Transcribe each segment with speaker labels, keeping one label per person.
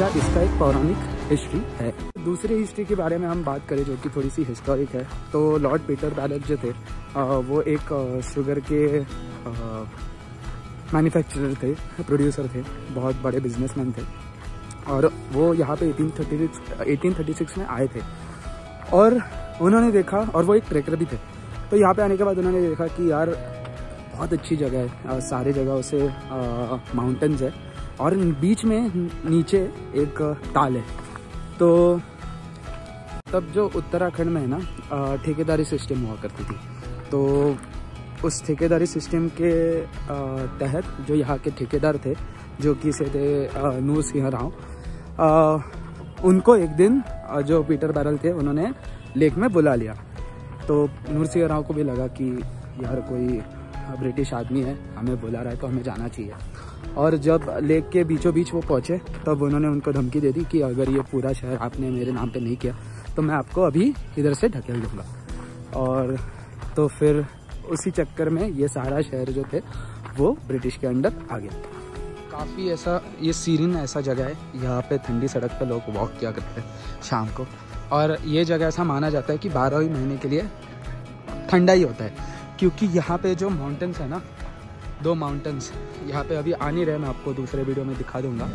Speaker 1: नैनीताल इसका एक पौराणिक हिस्ट्री है। दूसरी हिस्ट्री के बारे में हम बात करें जो कि थोड़ी सी हिस्टोरिक है तो लॉर्ड पीटर बैलेट जो थे अ, वो एक शुगर के मैन्युफैक्चरर थे प्रोड्यूसर थे बहुत बड़े बिजनेसमैन थे। और वो यहाँ पे 1836 1836 में आए थे। और उन्होंने देखा और वो एक ट्रेकर भी थे। तो यहाँ पे आने के बाद उन्होंने देखा कि यार बहुत अच्छी जगह है सारे जगहों से माउंटेन्स है। और बीच में नीचे एक ताल है। तो तब जो उत्तराखंड में है ना ठेकेदारी सिस्टम हुआ करती थी। तो उस ठेकेदारी सिस्टम के तहत जो यहाँ के ठेकेदार थे, जो कि से थे नूर सिंह राव उनको एक दिन जो पीटर बैरल थे, उन्होंने लेक में बुला लिया। तो नूर सिंह राव को भी लगा कि यार कोई ब्रिटिश आदमी है, हमें बुला रहा है तो हमें जाना चाहिए। और जब लेक के बीचों बीच वो पहुँचे, तब उन्होंने उनको धमकी दे दी कि अगर ये पूरा शहर आपने मेरे नाम पे नहीं किया तो मैं आपको अभी इधर से ढकेल दूँगा। और तो फिर उसी चक्कर में ये सारा शहर जो थे, वो ब्रिटिश के अंडर आ गया। काफ़ी ऐसा, ये सीरीन ऐसा जगह है, यहाँ पे ठंडी सड़क पे लोग वॉक किया करते हैं शाम को। और ये जगह ऐसा माना जाता है कि बारह ही महीने के लिए ठंडा ही होता है, क्योंकि यहाँ पे जो माउंटेन्स है ना दो माउंटेन्स यहाँ पे अभी आ नहीं रहे, मैं आपको दूसरे वीडियो में दिखा दूँगा।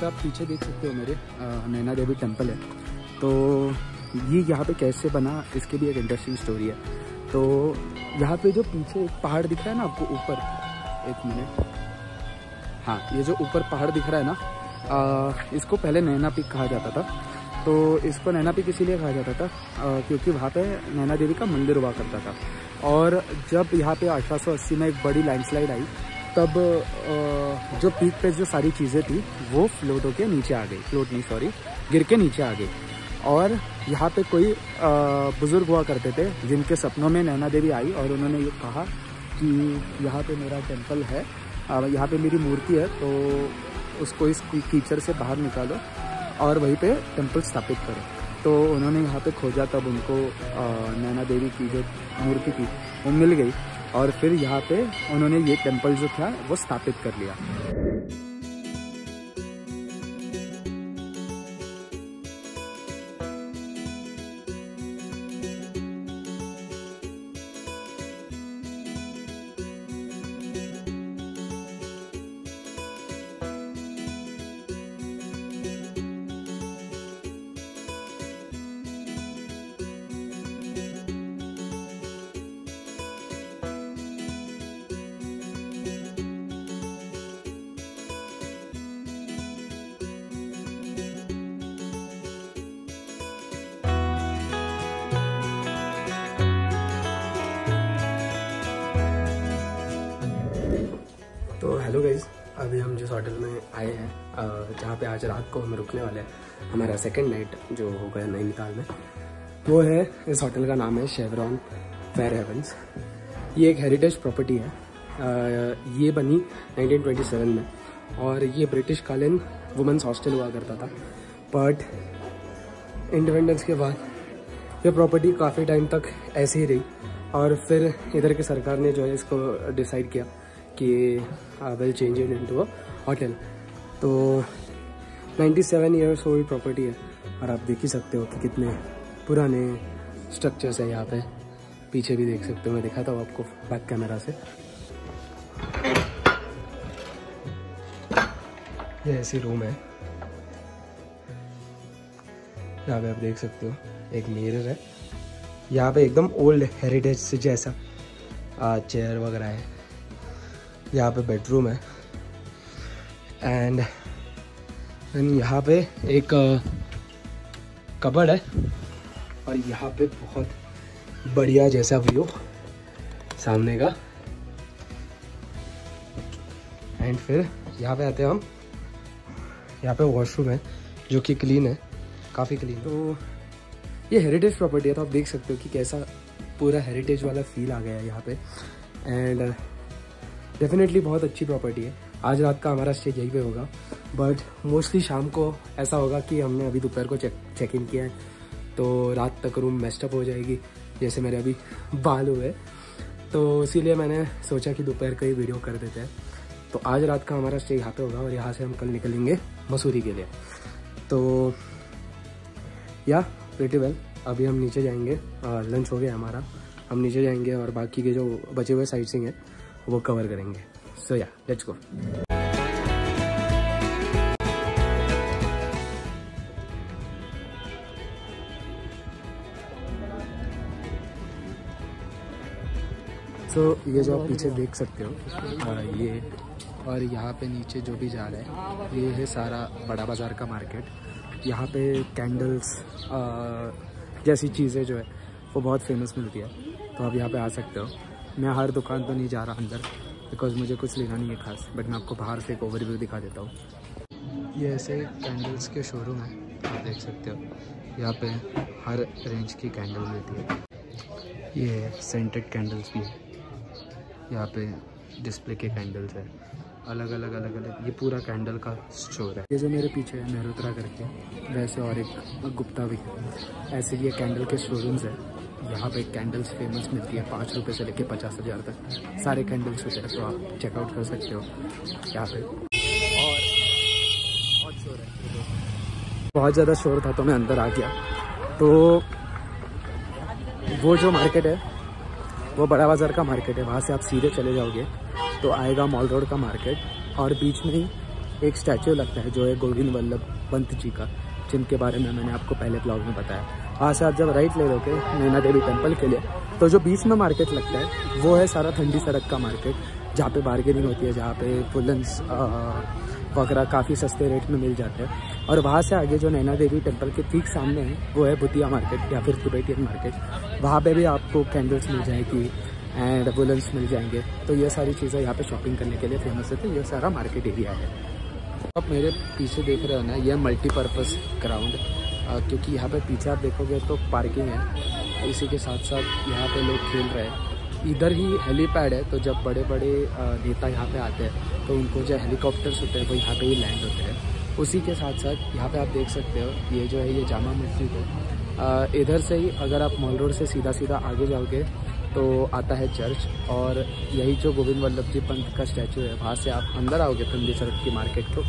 Speaker 1: तो आप पीछे देख सकते हो मेरे नैना देवी टेंपल है। तो ये यहाँ पे कैसे बना इसके भी एक इंटरेस्टिंग स्टोरी है। तो यहाँ पे जो पीछे एक पहाड़ दिख रहा है ना आपको ऊपर एक मिनट हाँ ये जो ऊपर पहाड़ दिख रहा है ना अ, इसको पहले नैना पीक कहा जाता था। तो इसको नैना पीक इसीलिए कहा जाता था अ, क्योंकि वहाँ पे नैना देवी का मंदिर हुआ करता था। और जब यहाँ पे अठारह सौ अस्सी में एक बड़ी लैंडस्लाइड आई तब जो पीक पे जो सारी चीज़ें थी वो फ्लोट होके नीचे आ गई। फ्लोट नहीं सॉरी गिर के नीचे आ गई। और यहाँ पे कोई बुज़ुर्ग हुआ करते थे, जिनके सपनों में नैना देवी आई और उन्होंने ये कहा कि यहाँ पे मेरा टेंपल है यहाँ पे मेरी मूर्ति है तो उसको इस कीचड़ से बाहर निकालो और वहीं पे टेंपल स्थापित करो। तो उन्होंने यहाँ पे खोजा, तब उनको नैना देवी की जो मूर्ति थी, वो मिल गई और फिर यहाँ पे उन्होंने ये टेंपल जो था, वो स्थापित कर लिया। अभी हम जिस होटल में आए हैं जहाँ पे आज रात को हम रुकने वाले हैं, हमारा सेकंड नाइट जो होगा नैनीताल में, वो है, इस होटल का नाम है शेवरॉन फेयर हेवंस ये एक हेरिटेज प्रॉपर्टी है। ये बनी 1927 में, और ये ब्रिटिश कालीन वुमेंस हॉस्टल हुआ करता था। बट इंडिपेंडेंस के बाद ये प्रॉपर्टी काफ़ी टाइम तक ऐसे ही रही, और फिर इधर की सरकार ने जो है इसको डिसाइड किया कि will change it into a hotel तो 97 सेवन ईयर्स ओल्ड प्रॉपर्टी है। और आप देख ही सकते हो कि कितने पुराने स्ट्रक्चर्स है यहाँ पे। पीछे भी देख सकते हो, मैं दिखाता हूँ आपको बैक कैमरा से। ये ऐसी रूम है। यहाँ पे आप देख सकते हो, एक मिरर है। यहाँ पे एकदम ओल्ड हेरिटेज से जैसा चेयर वगैरह है। यहाँ पे बेडरूम है। एंड यहाँ पे एक कबड़ है। और यहाँ पे बहुत बढ़िया जैसा व्यू सामने का। एंड फिर यहाँ पे आते हैं हम। यहाँ पे वॉशरूम है, जो कि क्लीन है। काफ़ी क्लीन तो ये हेरिटेज प्रॉपर्टी है तो आप देख सकते हो कि कैसा पूरा हेरिटेज वाला फील आ गया है यहाँ पे। एंड डेफिनेटली बहुत अच्छी प्रॉपर्टी है। आज रात का हमारा स्टे यहीं पे होगा। बट मोस्टली शाम को ऐसा होगा कि हमने अभी दोपहर को चेक चेक इन किया है। तो रात तक रूम मेस्टअप हो जाएगी, जैसे मेरे अभी बाल हुए। तो इसीलिए मैंने सोचा कि दोपहर का ही वीडियो कर देते हैं। तो आज रात का हमारा स्टे यहाँ पे होगा और यहाँ से हम कल निकलेंगे मसूरी के लिए। तो या प्रेटी वेल अभी हम नीचे जाएँगे। लंच हो गया हमारा। हम नीचे जाएँगे और बाकी के जो बचे हुए साइट सिंग है वो कवर करेंगे। सो या लेट्स गो सो so, ये जो आप पीछे देख सकते हो ये और यहाँ पे नीचे जो भी जा रहा है ये है सारा बड़ा बाज़ार का मार्केट यहाँ पे कैंडल्स जैसी चीज़ें जो है वो बहुत फ़ेमस मिलती है। तो आप यहाँ पे आ सकते हो। मैं हर दुकान तो नहीं जा रहा अंदर बिकॉज़ मुझे कुछ लेना नहीं है खास बट मैं आपको बाहर से एक ओवरव्यू दिखा देता हूँ। ये ऐसे कैंडल्स के शोरूम है, आप देख सकते हो। यहाँ पे हर रेंज की कैंडल मिलती है। ये सेंटेड कैंडल्स भी है। यहाँ पे डिस्प्ले के कैंडल्स है। अलग अलग अलग अलग। ये पूरा कैंडल का स्टोर है। ये जो मेरे पीछे है, मेहरोत्रा करके, वैसे और एक गुप्ता भी। ऐसे ये कैंडल के शोरूम्स है। यहाँ पे कैंडल्स फ़ेमस मिलती है, पाँच रुपये से लेके पचास हज़ार तक। सारे कैंडल्स होते तो आप चेकआउट कर सकते हो। यहाँ पे। और बहुत बहुत ज़्यादा शोर था तो मैं अंदर आ गया। तो वो जो मार्केट है, वो बड़ा बाज़ार का मार्केट है। वहाँ से आप सीधे चले जाओगे तो आएगा मॉल रोड का मार्केट और बीच में ही एक स्टैचू लगता है, जो है गोविंद वल्लभ पंत जी का, जिनके बारे में मैंने आपको पहले ब्लॉग में बताया। वहाँ से आप जब राइट ले लोगे नैना देवी टेंपल के लिए। तो जो बीच में मार्केट लगता है, वो है सारा ठंडी सड़क का मार्केट जहाँ पे बार्गेनिंग होती है, जहाँ पे फुलन्स वगैरह काफ़ी सस्ते रेट में मिल जाते हैं। और वहाँ से आगे जो नैना देवी टेंपल के ठीक सामने है, वो है बुतिया मार्केट या फिर तिबेटियन मार्केट वहाँ पे भी आपको कैंडल्स मिल जाएगी एंड वुलन्स मिल जाएँगे। तो ये सारी चीज़ें यहाँ पे शॉपिंग करने के लिए फ़ेमस है तो ये सारा मार्केट एरिया है। आप मेरे पीछे देख रहे हो ना, ये मल्टीपर्पज़ ग्राउंड क्योंकि यहाँ पे पीछे आप देखोगे तो पार्किंग है इसी के साथ साथ यहाँ पे लोग खेल रहे हैं। इधर ही हेलीपैड है तो जब बड़े बड़े नेता यहाँ पे आते हैं तो उनको जो हेलीकॉप्टर्स होते हैं, वो यहाँ पे ही लैंड होते हैं। उसी के साथ साथ यहाँ पे आप देख सकते हो, ये जो है ये जामा मस्जिद है। इधर से ही अगर आप मॉल रोड से सीधा सीधा आगे जाओगे तो आता है चर्च, और यही जो गोविंद वल्लभ जी पंत का स्टैचू है, वहाँ से आप अंदर आओगे ठंडी सड़क की मार्केट को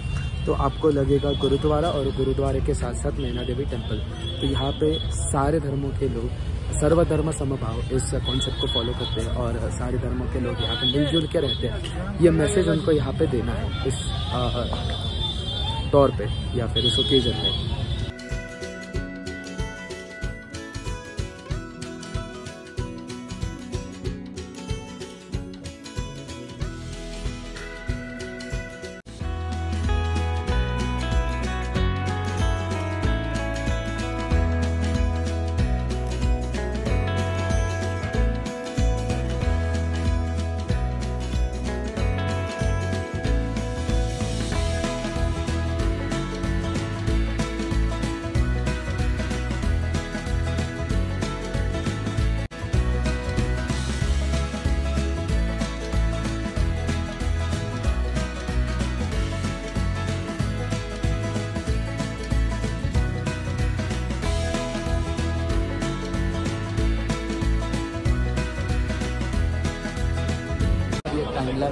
Speaker 1: तो आपको लगेगा गुरुद्वारा और गुरुद्वारे के साथ साथ नैना देवी टेंपल तो यहाँ पे सारे धर्मों के लोग, सर्वधर्म समभाव इस कॉन्सेप्ट को फॉलो करते हैं और सारे धर्मों के लोग यहाँ पे मिलजुल के रहते हैं। ये मैसेज उनको यहाँ पे देना है इस तौर पे या फिर इस ओकेजन पे।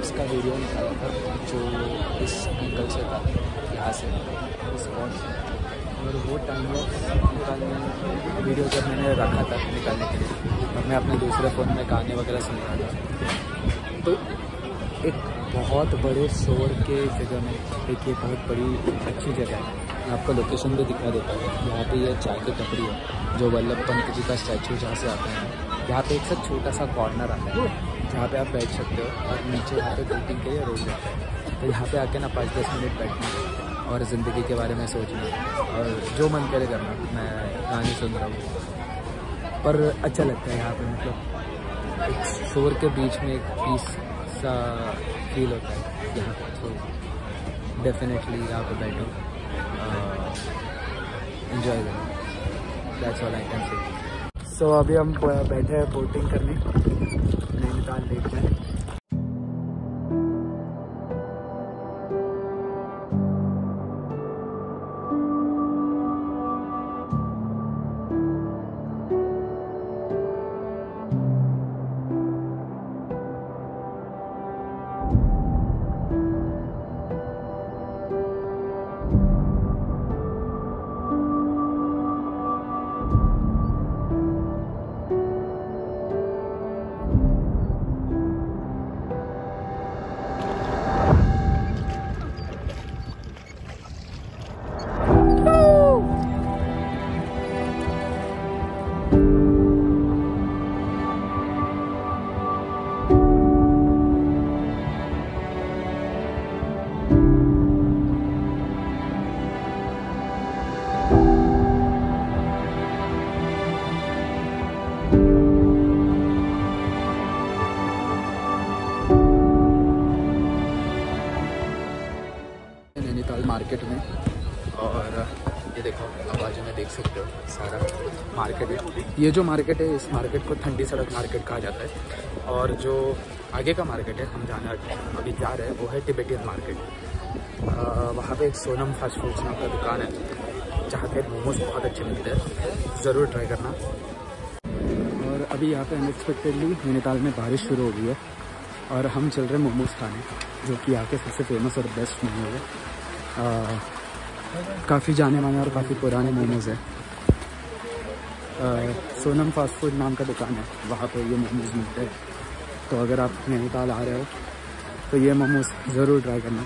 Speaker 1: टाइम का वीडियो निकाला था, जो इस एंगल से था, यहाँ से। स्पॉट और वो टाइम निकालने वीडियो जब मैंने रखा था निकालने के लिए और मैं अपने दूसरे फ़ोन में गाने वगैरह सुन रहा था। तो एक बहुत बड़े शोर के जगह में एक ये बहुत बड़ी, अच्छी जगह है। मैं आपको लोकेशन भी दिखा देता हूँ। यहाँ पे ये चाय की टपरी है, जो वल्लभ पंत जी का स्टैचू जहाँ से आते हैं। यहाँ पे एक सब छोटा सा कॉर्नर आता है। जहाँ पे आप बैठ सकते हो और नीचे यहाँ पे बोटिंग के लिए रोड रहता है। तो यहाँ पे आके ना पाँच दस मिनट बैठना और ज़िंदगी के बारे में सोचना और जो मन करे करना, मैं गाने सुन रहा हूँ। पर अच्छा लगता है यहाँ पे मतलब एक शोर के बीच में एक पीस सा फील होता है यहाँ पे। तो डेफिनेटली यहाँ पे बैठो इन्जॉय करो। That's all I can say सो अभी हम बैठे हैं बोटिंग करने। नैनीताल लेक में देख सकते हो, सारा मार्केट है। ये जो मार्केट है, इस मार्केट को ठंडी सड़क मार्केट कहा जाता है। और जो आगे का मार्केट है, हम जाना अभी जा रहे हैं, वो है टिबेटियन मार्केट वहाँ पे एक सोनम फास्ट फूड्स नाम का दुकान है, जहाँ पे मोमोज बहुत अच्छे मिलते हैं। ज़रूर ट्राई करना। और अभी यहाँ पे अनएक्सपेक्टेडली नैनीताल में बारिश शुरू हो गई है, और हम चल रहे हैं मोमोज खाने, जो कि यहाँ के सबसे फ़ेमस और बेस्ट मोमोज है। काफ़ी जाने माने और काफ़ी पुराने मोमोज है। सोनम फास्ट फ़ूड नाम का दुकान है। वहाँ पर ये मोमोज मिलते हैं। तो अगर आप नैनीताल आ रहे हो तो ये मोमोज ज़रूर ट्राई करना।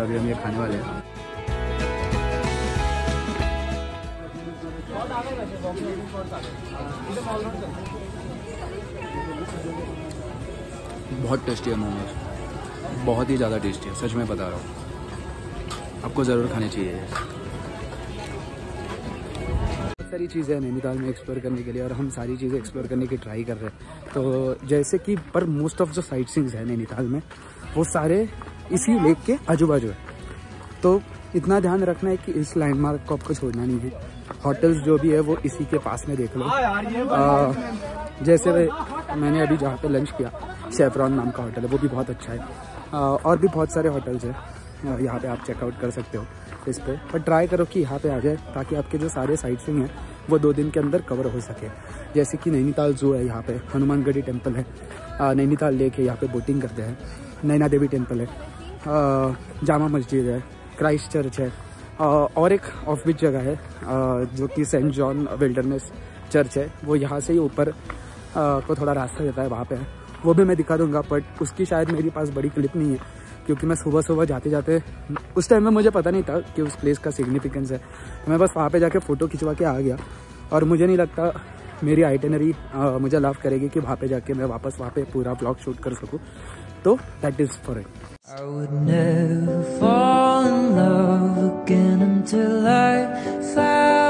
Speaker 1: और अभी हम ये खाने वाले हैं। बहुत टेस्टी है मोमोज। बहुत ही ज़्यादा टेस्टी है, सच में बता रहा हूँ। आपको ज़रूर खाने चाहिए सारी चीज़ें हैं नैनीताल में एक्सप्लोर करने के लिए और हम सारी चीज़ें एक्सप्लोर करने की ट्राई कर रहे हैं। तो जैसे कि पर मोस्ट ऑफ़ जो साइट सीन्स है नैनीताल में, वो सारे इसी लेक के आजू बाजू है। तो इतना ध्यान रखना है कि इस लैंडमार्क को आपको छोड़ना नहीं है। होटल्स जो भी है वो इसी के पास में देख लो। आ, जैसे मैंने अभी जहाँ पे लंच किया शेफरॉन नाम का होटल है वो भी बहुत अच्छा है। आ, और भी बहुत सारे होटल्स हैं। यहाँ पे आप चेकआउट कर सकते हो इस पर पर ट्राई करो कि यहाँ पे आ जाए ताकि आपके जो सारे साइट सीइंग हैं वो दो दिन के अंदर कवर हो सके। जैसे कि नैनीताल जू है यहाँ पे हनुमानगढ़ी टेंपल है। नैनीताल लेक है यहाँ पे बोटिंग करते हैं। नैना देवी टेंपल है। जामा मस्जिद है, क्राइस्ट चर्च है और एक ऑफ़ बीच जगह है जो कि सेंट जॉन विल्डरनेस चर्च है। वो यहाँ से ही ऊपर को थोड़ा रास्ता देता है, वहाँ पे वो भी मैं दिखा दूँगा बट उसकी शायद मेरे पास बड़ी क्लिप नहीं है, क्योंकि मैं सुबह सुबह जाते जाते उस टाइम में मुझे पता नहीं था कि उस प्लेस का सिग्निफिकेंस है। तो मैं बस वहाँ पे जाके फ़ोटो खिंचवा के आ गया, और मुझे नहीं लगता मेरी आइटनरी मुझे लव करेगी कि वहाँ पे जाके मैं वापस, वहाँ पे पूरा ब्लॉग शूट कर सकूँ। तो that is for it
Speaker 2: I would never fall in love again until I found